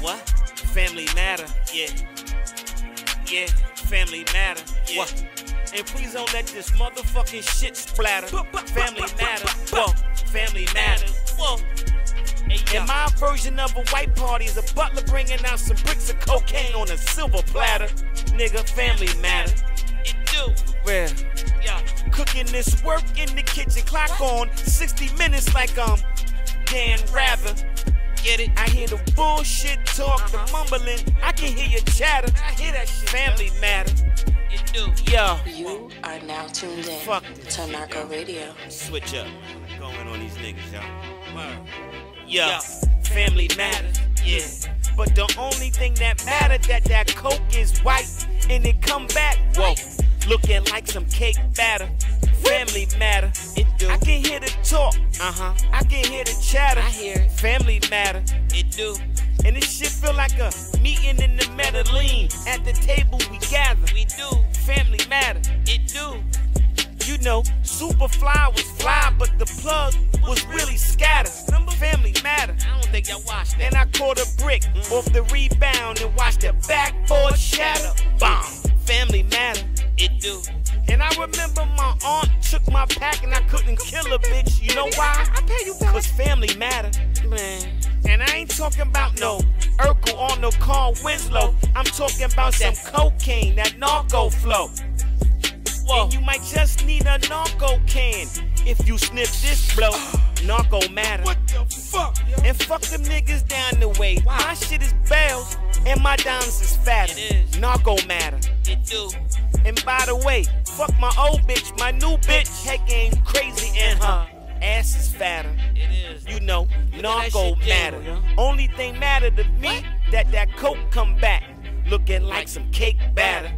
What? Family matter, yeah. Yeah, family matter, yeah. What? And please don't let this motherfucking shit splatter. Family matter, whoa. Family matter, whoa. And my version of a white party is a butler bringing out some bricks of cocaine on a silver platter. Nigga, family matter. It do. Where? Yeah. Cooking this work in the kitchen, clock on 60 minutes like um Dan Rather. Get it? I hear the bullshit talk, the mumbling. I can hear your chatter. I hear that shit. Family matter. It do. Yo. You are now tuned in Fuck to Narco Radio. Switch up. Going on these niggas, y'all. Word. Yeah, family matter, yeah. But the only thing that matter that that coke is white and it come back, whoa, looking like some cake batter. Family matter, talk, uh huh. I can hear the chatter. I hear it. Family matter, it do. And this shit feel like a meeting in the Medellin. At the table we gather. We do. Family matter, it do. You know, Superfly was fly, but the plug was really scattered. Family matter. I don't think y'all watched that. And I caught a brick off the rebound and watched the backboard shatter. Bomb. Family matter. It do. Remember my aunt took my pack and I couldn't kill a bitch. You know why? I pay you back. Cause family matter. Man. And I ain't talking about no Urkel or no Carl Winslow. I'm talking about some cocaine, that narco flow. And you might just need a narco can if you sniff this blow. narco matter. What the fuck? yo? And fuck them niggas down the way. My shit is bells and my diamonds is fatter. It is. Narco matter. It do. And by the way, fuck my old bitch, my new bitch, head game crazy and her ass is fatter. It is. You know, narco matter. yo. Only thing matter to me that that coke come back looking like some cake batter.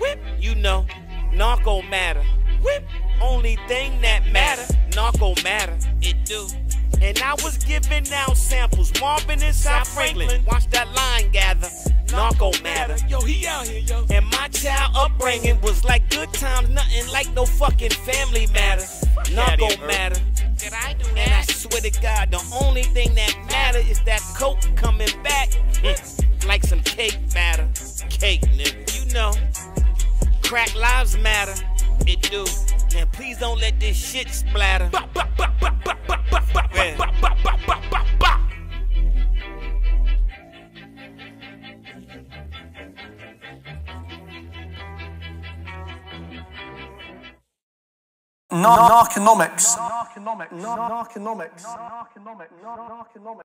Whip, you know, narco matter. Whip, only thing that matter, narco matter. It do. And I was giving out samples, Marvin and South Franklin. Watch that line gather, narco matter. Yo, he out here, yo. And my child upbringing was like good times, nothing like no fucking family matter. Narco matter. Did I do that? And I swear to God, the only thing that matter is that coke coming back. Hmm, like some cake batter. Cake, nigga. You know. Crack lives matter. It do. And please don't let this shit splatter. Narconomics. Narconomics. Narconomics. Narconomics. Narconomics.